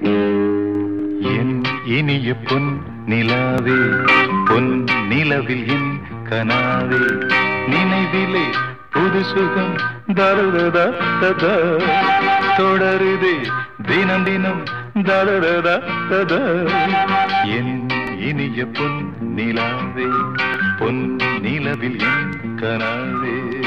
என் இனிய பொன் நிலாவே பொன் நிலவில் என் கனாவே. நினைவிலே புது சுகம் தருததா தொடருதே தினம் தினம் தருததா என் இனிய பொன் நிலாவே பொன் நிலவில் என் கனாவே.